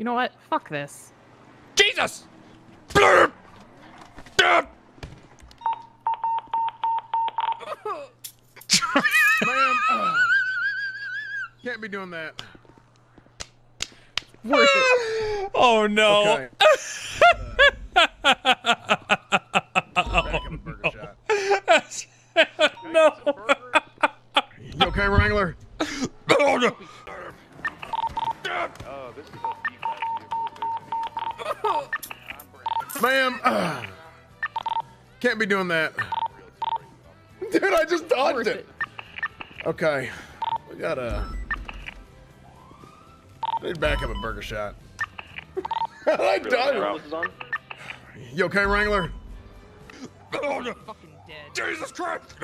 You know what? Fuck this. Jesus! Blurp! Blurp! Ma'am, uh, can't be doing that. Worth it. Oh no! Okay. Back of a burger shot. no! You okay, Wrangler? Oh, no. Oh, this is a B-class Ma'am, uh, can't be doing that. Dude, I just dodged it. it. Okay, we got a. Need back up a burger shot. I died. Rouse is on? You okay, Wrangler? Oh, no. Fucking dead. Jesus Christ!